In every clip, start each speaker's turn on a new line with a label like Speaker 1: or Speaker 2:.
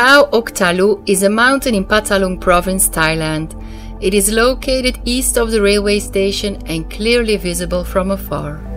Speaker 1: Khao Ok Talu is a mountain in Phatthalung province, Thailand. It is located east of the railway station and clearly visible from afar.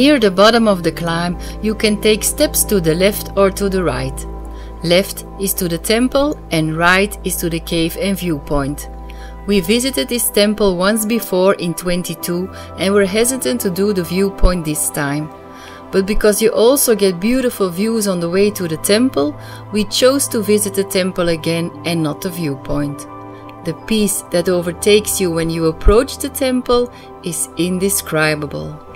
Speaker 1: Near the bottom of the climb, you can take steps to the left or to the right. Left is to the temple and right is to the cave and viewpoint. We visited this temple once before in 22 and were hesitant to do the viewpoint this time. But because you also get beautiful views on the way to the temple, we chose to visit the temple again and not the viewpoint. The peace that overtakes you when you approach the temple is indescribable.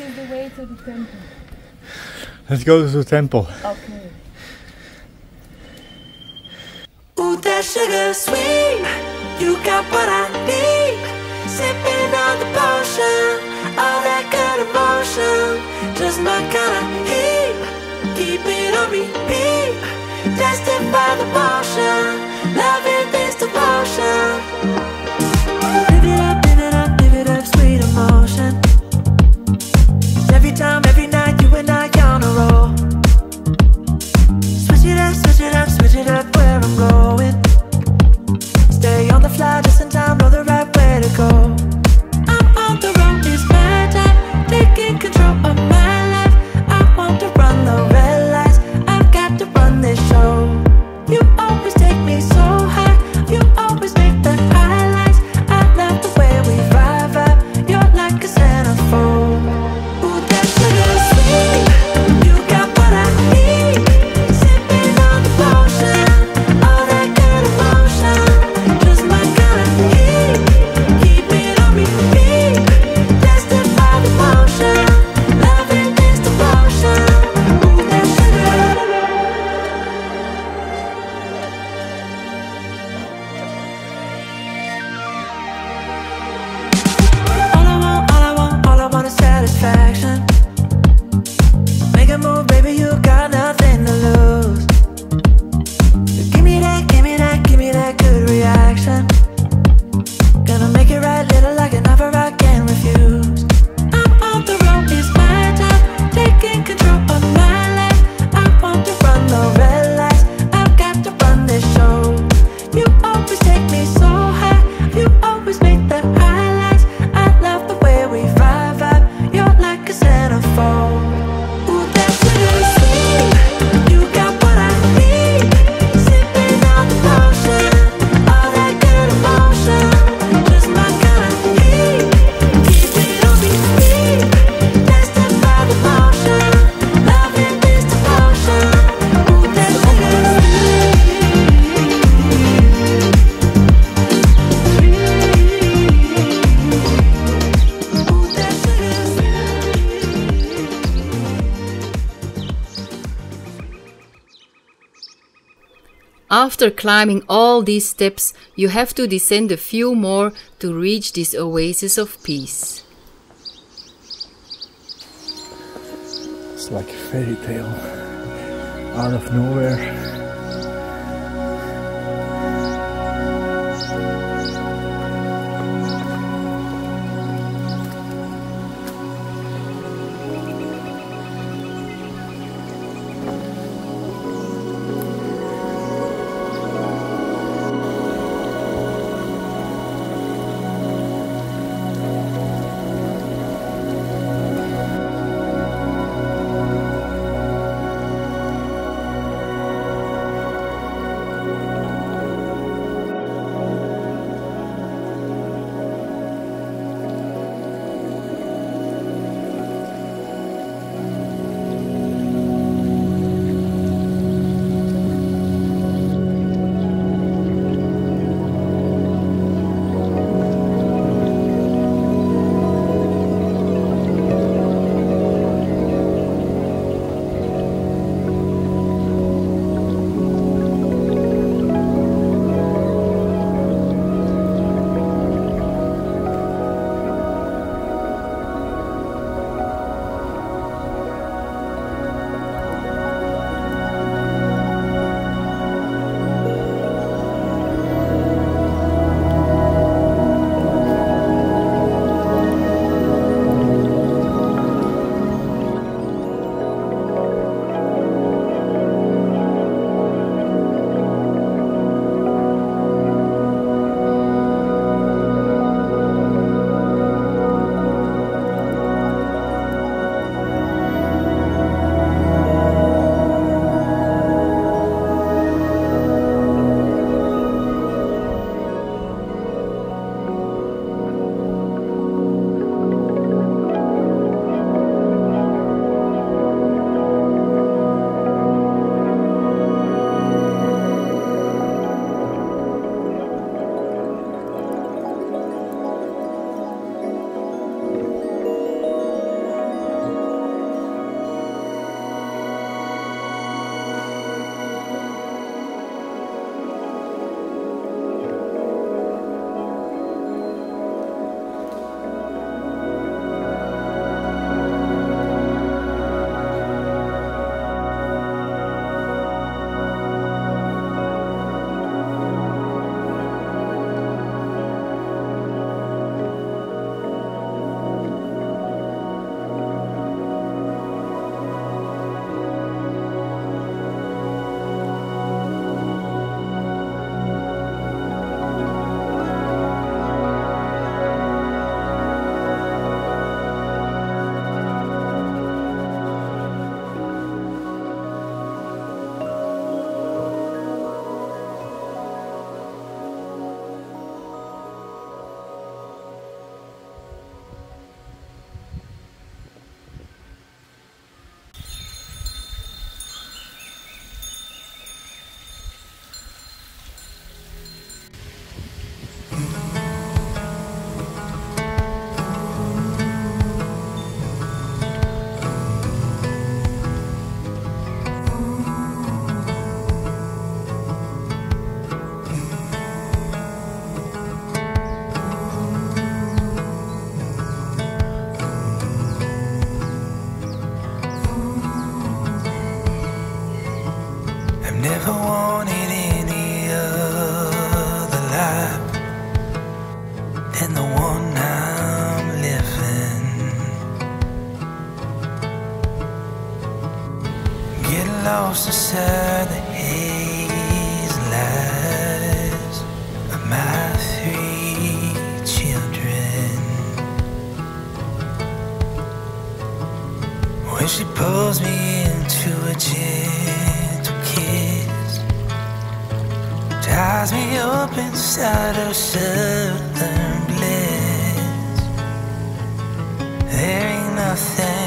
Speaker 1: Is the way to the temple.
Speaker 2: Let's go to the temple.
Speaker 1: Okay.
Speaker 3: Ooh, that sugar sweet. You got what I need. Sipping on the potion. All that good emotion. Just my kind of heat. Keep it on repeat. Tested by the potion. Loving this devotion. can move, baby, you got.
Speaker 1: After climbing all these steps, you have to descend a few more to reach this oasis of peace.
Speaker 4: It's like a fairy tale out of nowhere.
Speaker 2: Lost inside the haze lies of my three children. When she pulls me into a gentle kiss, ties me up inside her southern bliss. There ain't nothing